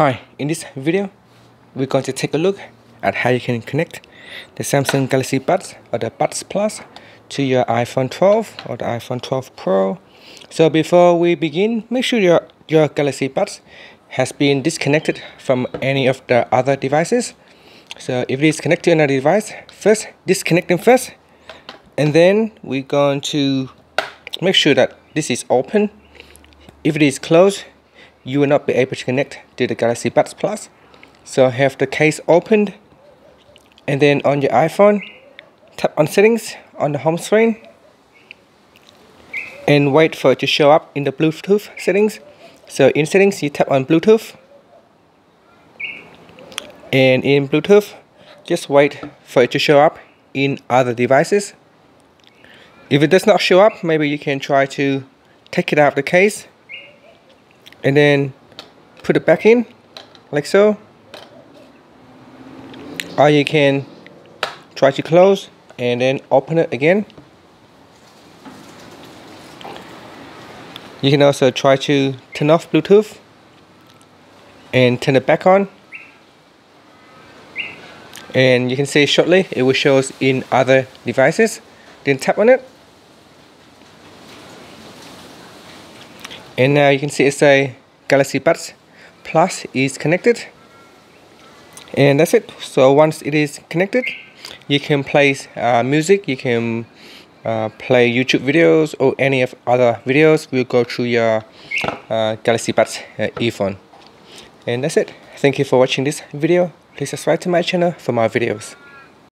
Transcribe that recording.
Hi, in this video, we're going to take a look at how you can connect the Samsung Galaxy Buds or the Buds Plus to your iPhone 12 or the iPhone 12 Pro. So before we begin, make sure your, your Galaxy Buds has been disconnected from any of the other devices. So if it is connected to another device, first disconnect them first, and then we're going to make sure that this is open. If it is closed, you will not be able to connect to the Galaxy Buds Plus. So have the case opened and then on your iPhone, tap on settings on the home screen and wait for it to show up in the Bluetooth settings. So in settings, you tap on Bluetooth and in Bluetooth, just wait for it to show up in other devices. If it does not show up, maybe you can try to take it out of the case and then put it back in like so. Or you can try to close and then open it again. You can also try to turn off Bluetooth and turn it back on. And you can see shortly it will show in other devices. Then tap on it and now you can see it's a Galaxy Buds Plus is connected. And that's it. So once it is connected you can play uh, music you can uh, play YouTube videos or any of other videos. Will go through your uh, Galaxy Buds uh, earphone and that's it. Thank you for watching this video. Please subscribe to my channel for more videos